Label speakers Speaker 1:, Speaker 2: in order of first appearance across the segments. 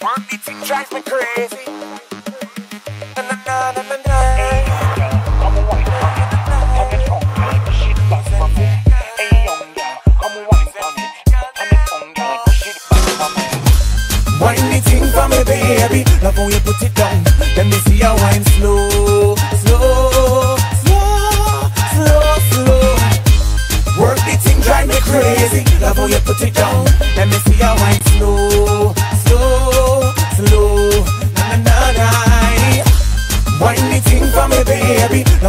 Speaker 1: Thing drives me crazy. Na na na na na for me, baby. Love you put it down. Let me see you wine slow, slow, slow, slow, slow. Thing, me crazy. Love you put it down.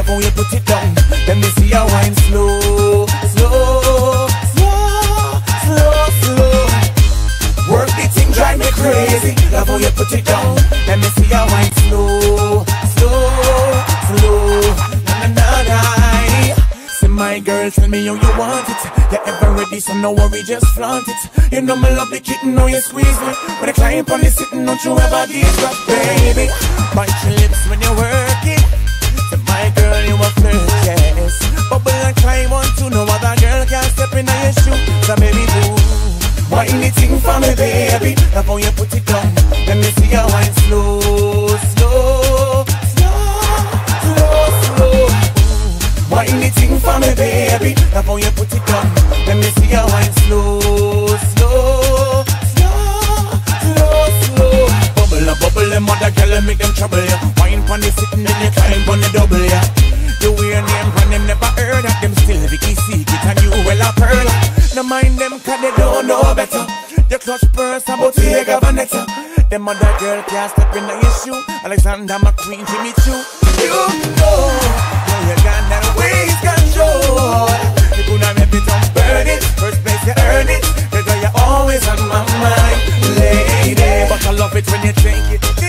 Speaker 1: Love how you put it down. Let me see you wine slow, slow, slow, slow, slow. Work the thing, drive me crazy. Love how you put it down. Let me see you wine slow, slow, slow. Na na na. Say my girl, tell me how you want it. You ever ready, so no worry, just flaunt it. You know me love the kitten, know you squeeze me. When I climb on the sitting, don't you ever give up, baby. Bite your lips when you work in your shoe. So baby, do. Wine the thing for me, baby. Love how you put it. Let me see you wine slow, slow, slow, slow, slow. Wine the for me, baby. Love how you put it. Let me see you wine slow, slow, slow, slow, slow. Bubble a bubble, them other girl make them trouble ya. Wine pon the sitting, then you climb on the double ya. You Clutch purse a Bottega Veneta. Them other girl can't step in your shoe. Alexander McQueen, Jimmy Choo. You know, you got that waist control. You coulda make it on burn it. First place you earn it. That's why you're always on my mind, lady. But I love it when you take it. The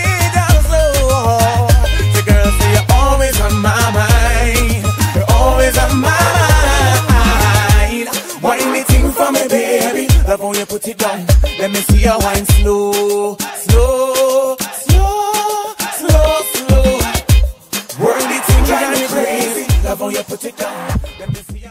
Speaker 1: girl you're always on my mind. You're always on my mind. The for me, baby. Love you put it down. Me see you wine slow, slow, slow, slow, slow. Work the thing, drive me crazy. Love how you put it down. Let me see